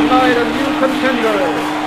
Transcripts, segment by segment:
tonight a new contender.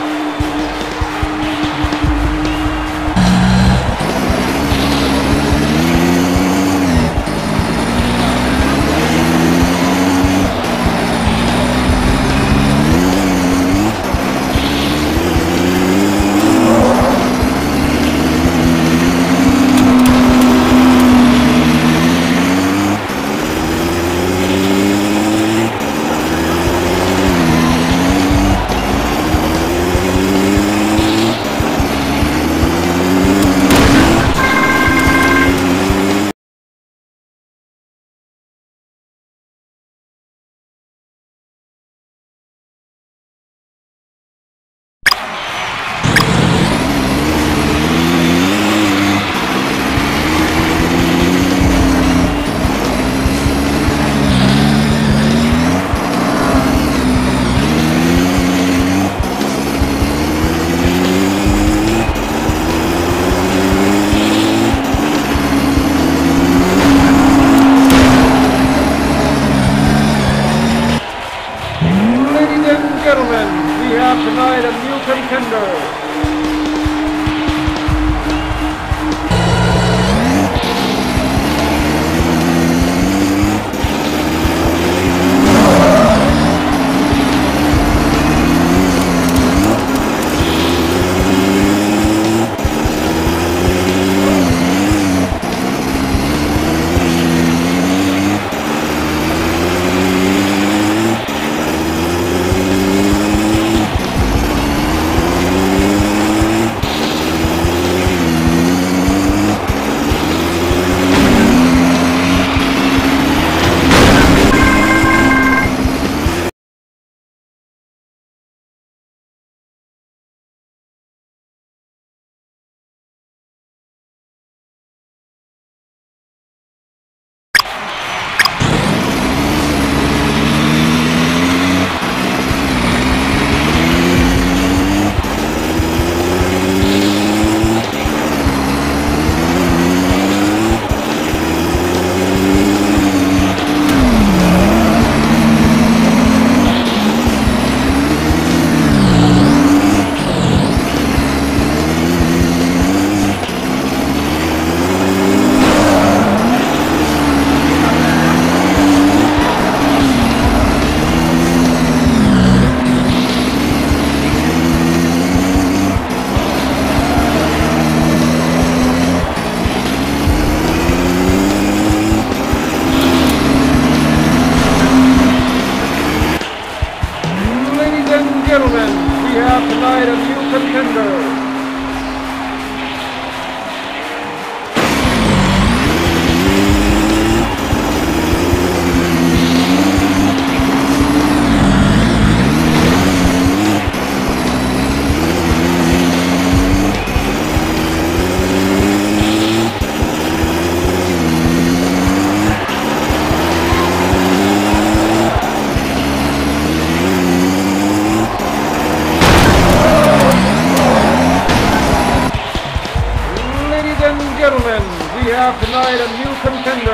gentlemen, we have tonight a new contender. have tonight a new contender.